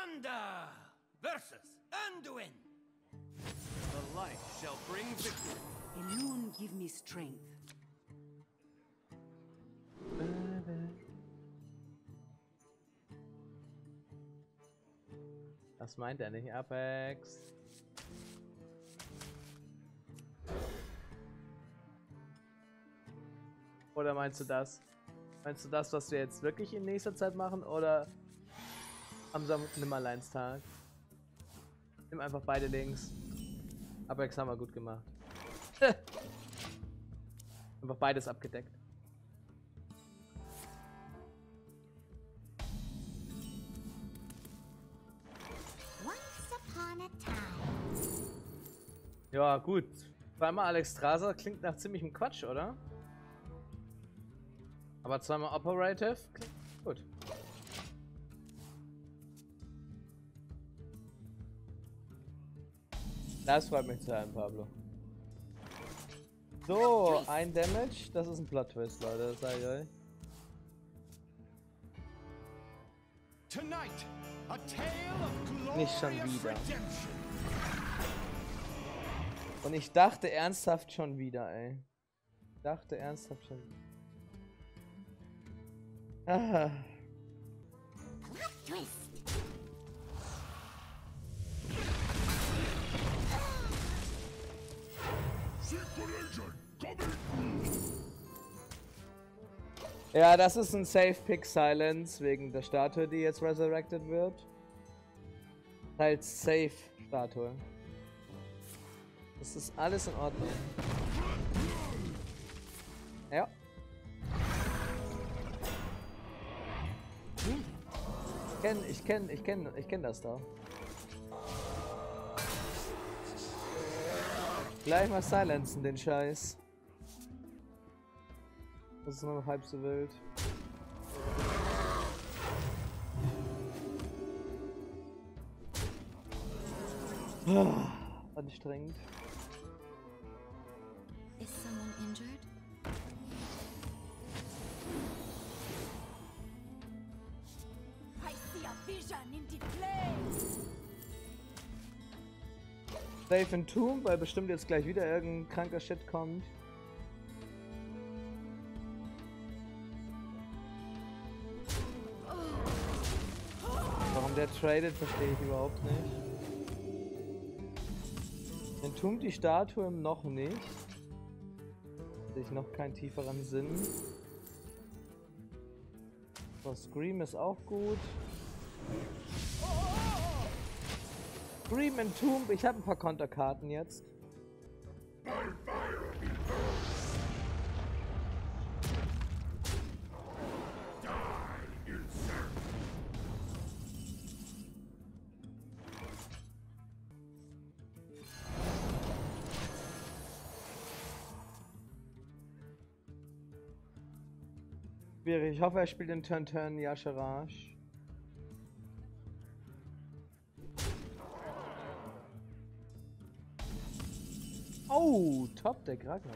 Wanda versus Anduin. The light shall bring victory. Elune give me strength. Das meint er nicht, Apex. Oder meinst du das? Meinst du das, was wir jetzt wirklich in nächster Zeit machen? Oder am Nimmerleinstag? Nimm einfach beide links. Apex haben wir gut gemacht. einfach beides abgedeckt. Ja, gut. Zweimal Alex Strasser klingt nach ziemlichem Quatsch, oder? Aber zweimal Operative klingt Das freut mich zu hören, Pablo. So, ein Damage. Das ist ein Plot-Twist, Leute. Das sag ich euch. Tonight, a tale of Nicht schon wieder. Und ich dachte ernsthaft schon wieder, ey. Ich dachte ernsthaft schon. Ah. Plot twist. Ja, das ist ein Safe Pick Silence wegen der Statue, die jetzt resurrected wird. Halt Safe Statue. Das ist alles in Ordnung. Ja. Ich kenn, ich kenn, ich kenn, ich kenn das da. Gleich mal silenzen, den Scheiß. Das ist nur noch halb so wild. Ah, Anstrengend. Is someone injured? I see a vision in the flame. Safe in Tomb, weil bestimmt jetzt gleich wieder irgendein kranker Shit kommt. Der tradet, verstehe ich überhaupt nicht. Entombed die Statue noch nicht. Sehe ich noch keinen tieferen Sinn. So, Scream ist auch gut. Scream and Tomb, ich habe ein paar Konterkarten jetzt. Schwierig. Ich hoffe, er spielt den Turn Turn Yasharash. Oh, Top Deck Ragnar.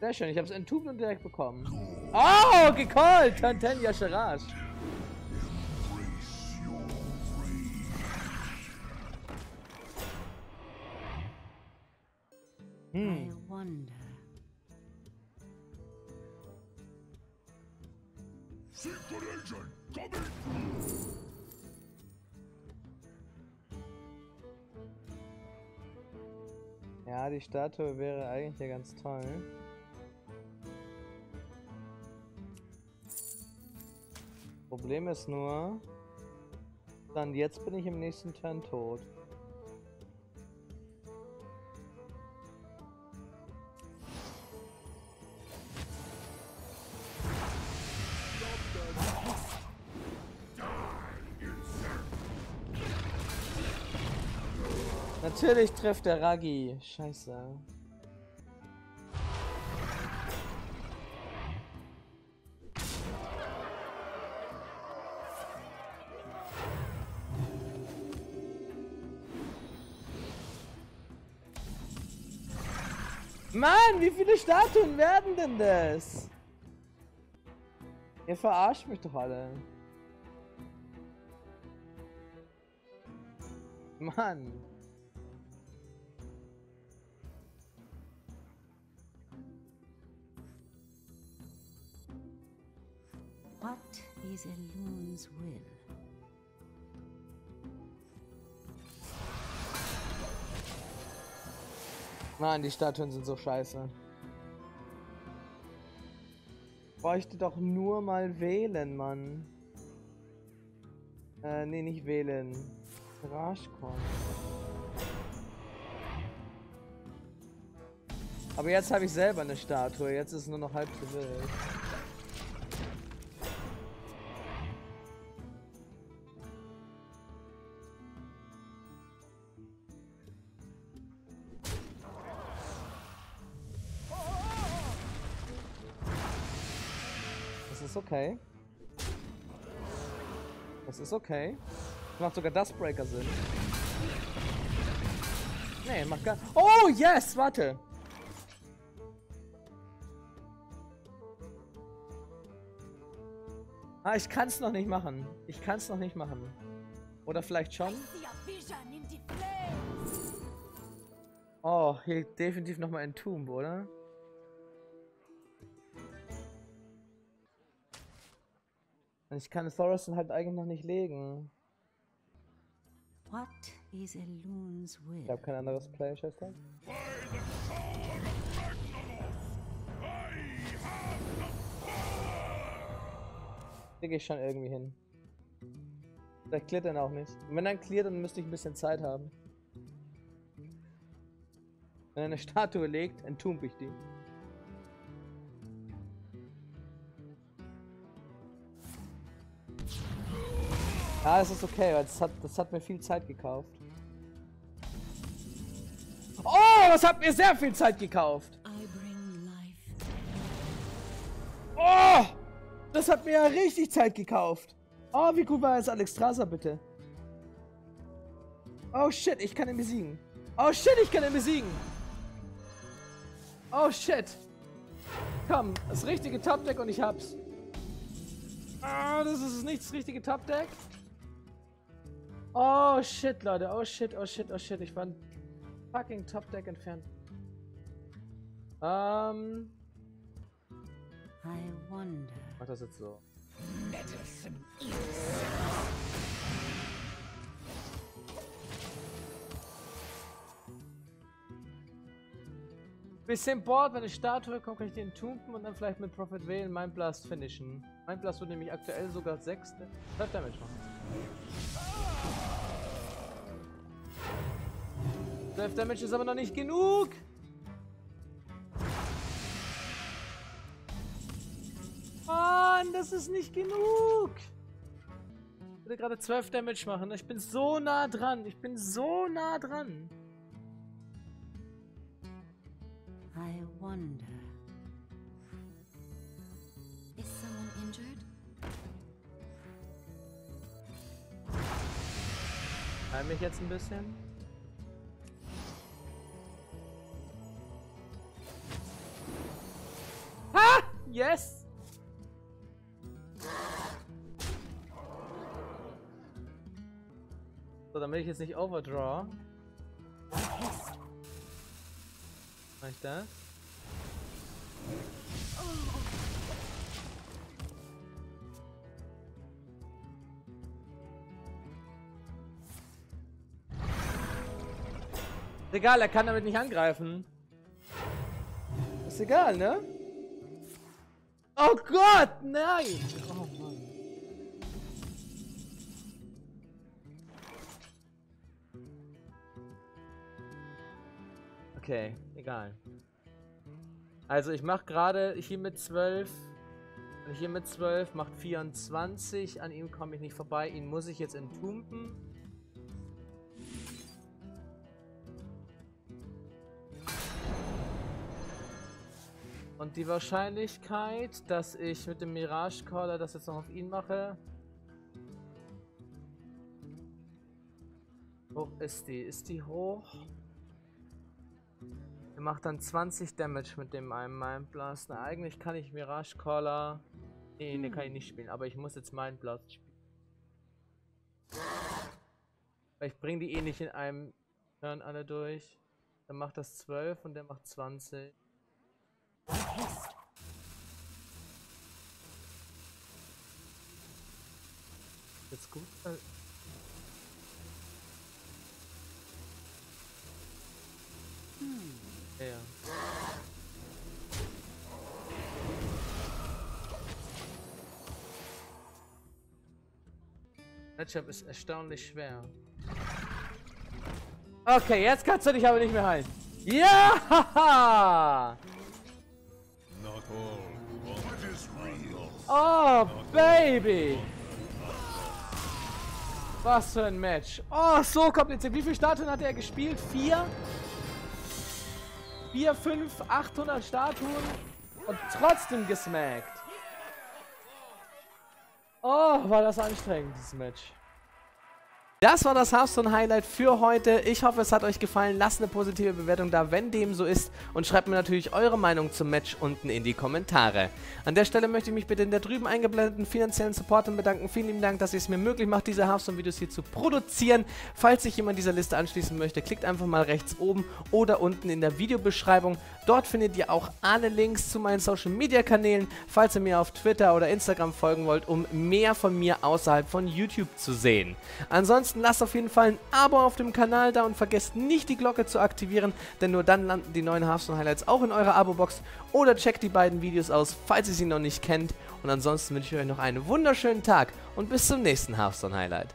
Sehr schön, ich habe es entubt und direkt bekommen. Oh, gecallt! 10 Yasharash. Ja, die Statue wäre eigentlich ja ganz toll. Problem ist nur, dann jetzt bin ich im nächsten Turn tot. Natürlich trifft der Ragi. Scheiße. Mann, wie viele Statuen werden denn das? Ihr verarscht mich doch alle. Mann. What is Elun's will? Mann, die Statuen sind so scheiße. Bräuchte doch nur mal wählen, Mann. Äh, nee, nicht wählen. Rashcon. Aber jetzt habe ich selber eine Statue, jetzt ist nur noch halb so ist okay. Das ist okay. Macht sogar das Breaker Sinn. Nee, macht gar... Oh, yes! Warte! Ah, ich kann's noch nicht machen. Ich kann's noch nicht machen. Oder vielleicht schon? Oh, hier definitiv nochmal ein Tomb, oder? Und ich kann Thorsten halt eigentlich noch nicht legen. What is Elun's will? Ich habe kein anderes Player Chester. Kriege ich schon irgendwie hin. Vielleicht cleart er auch nicht. Und wenn er cleart, dann müsste ich ein bisschen Zeit haben. Wenn er eine Statue legt, entomb ich die. Ja, das ist okay, weil das hat, das hat mir viel Zeit gekauft. Oh, das hat mir sehr viel Zeit gekauft. Oh, das hat mir ja richtig Zeit gekauft. Oh, wie gut war jetzt Alexstrasza, bitte. Oh shit, ich kann ihn besiegen. Oh shit, ich kann ihn besiegen. Oh shit. Komm, das richtige Top-Deck und ich hab's. Ah, das ist nicht das richtige Top-Deck. Oh shit, Leute. Oh shit, oh shit, oh shit. Ich war ein fucking Top-Deck entfernt. Ähm. I wonder. Mach das jetzt so. Bisschen bored, wenn eine Statue kommt, kann ich den tumpen und dann vielleicht mit Prophet wählen, Mind Blast finishen. Mind Blast wird nämlich aktuell sogar 6 12 Damage machen. 12 Damage ist aber noch nicht genug! Mann, das ist nicht genug! Ich würde gerade 12 Damage machen. Ich bin so nah dran. Ich bin so nah dran. I wonder. Is someone injured? Heil mich jetzt ein bisschen. Yes! So, damit ich jetzt nicht overdraw. Mach ich das? Ist egal, er kann damit nicht angreifen. Ist egal, ne? Oh Gott, nein! Oh Mann. Okay, egal. Also ich mache gerade hier mit 12. Und hier mit 12 macht 24. An ihm komme ich nicht vorbei. Ihn muss ich jetzt entumpen. Und die Wahrscheinlichkeit, dass ich mit dem Mirage Caller das jetzt noch auf ihn mache. Hoch ist die? Ist die hoch? Er macht dann 20 Damage mit dem einen Mind Blast. Na, eigentlich kann ich Mirage Caller. Nee, ne, kann ich nicht spielen, aber ich muss jetzt Mind Blast spielen. Weil ich bringe die eh nicht in einem Turn alle durch. Dann macht das 12 und der macht 20. Jetzt gut. weil- Ja, ja. Matchup ist erstaunlich schwer. Okay, jetzt kannst du dich aber nicht mehr heilen. Ja! Oh, Baby! Was für ein Match. Oh, so kompliziert. Wie viele Statuen hat er gespielt? Vier? Vier, fünf, 800 Statuen und trotzdem gesmackt. Oh, war das anstrengend, dieses Match. Das war das Hearthstone-Highlight für heute. Ich hoffe, es hat euch gefallen. Lasst eine positive Bewertung da, wenn dem so ist. Und schreibt mir natürlich eure Meinung zum Match unten in die Kommentare. An der Stelle möchte ich mich bitte in der drüben eingeblendeten finanziellen Supportern bedanken. Vielen lieben Dank, dass ihr es mir möglich macht, diese Hearthstone-Videos hier zu produzieren. Falls sich jemand dieser Liste anschließen möchte, klickt einfach mal rechts oben oder unten in der Videobeschreibung. Dort findet ihr auch alle Links zu meinen Social-Media-Kanälen, falls ihr mir auf Twitter oder Instagram folgen wollt, um mehr von mir außerhalb von YouTube zu sehen. Ansonsten lasst auf jeden Fall ein Abo auf dem Kanal da und vergesst nicht die Glocke zu aktivieren, denn nur dann landen die neuen Hearthstone-Highlights auch in eurer Abo-Box oder checkt die beiden Videos aus, falls ihr sie noch nicht kennt. Und ansonsten wünsche ich euch noch einen wunderschönen Tag und bis zum nächsten Hearthstone-Highlight.